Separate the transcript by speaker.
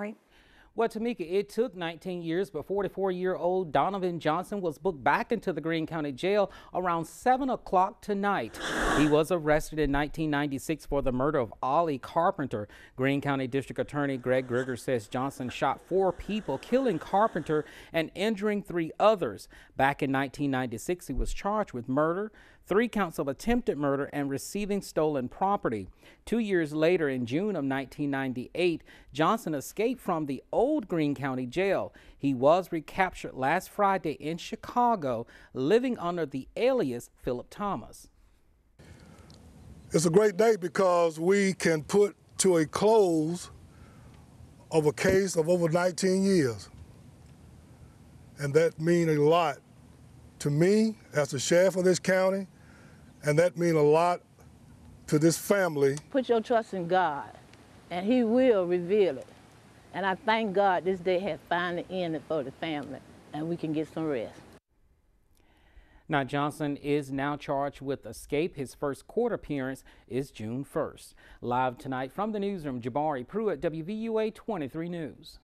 Speaker 1: Right.
Speaker 2: Well, Tamika, it took 19 years, but 44-year-old Donovan Johnson was booked back into the Greene County Jail around 7 o'clock tonight. He was arrested in 1996 for the murder of Ollie Carpenter. Greene County District Attorney Greg Griggers says Johnson shot four people, killing Carpenter and injuring three others. Back in 1996, he was charged with murder, three counts of attempted murder, and receiving stolen property. Two years later, in June of 1998, Johnson escaped from the old Greene County Jail. He was recaptured last Friday in Chicago, living under the alias Philip Thomas.
Speaker 3: It's a great day because we can put to a close of a case of over 19 years. And that means a lot to me as the sheriff of this county, and that means a lot to this family.
Speaker 4: Put your trust in God, and He will reveal it. And I thank God this day has finally ended for the family, and we can get some rest.
Speaker 2: Now, Johnson is now charged with escape. His first court appearance is June 1st. Live tonight from the newsroom, Jabari Pruitt, WVUA 23 News.